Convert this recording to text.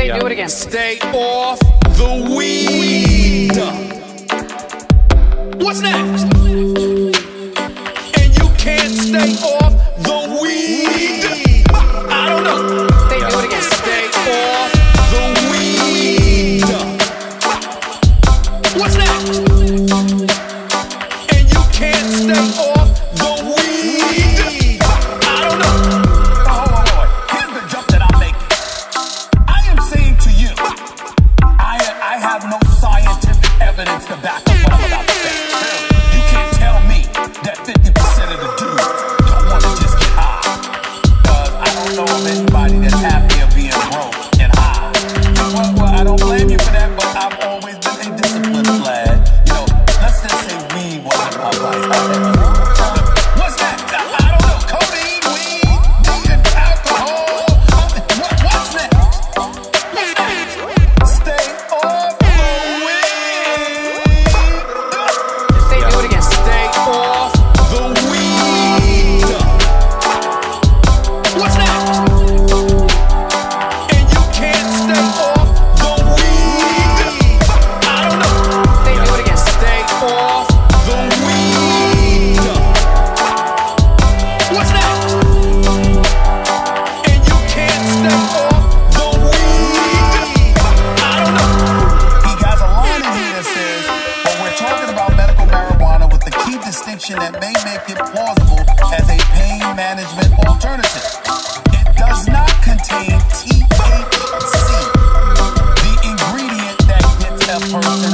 Say, do it again. Stay off the weed. What's next? And you can't stay off distinction that may make it plausible as a pain management alternative. It does not contain THC, the ingredient that gets a person.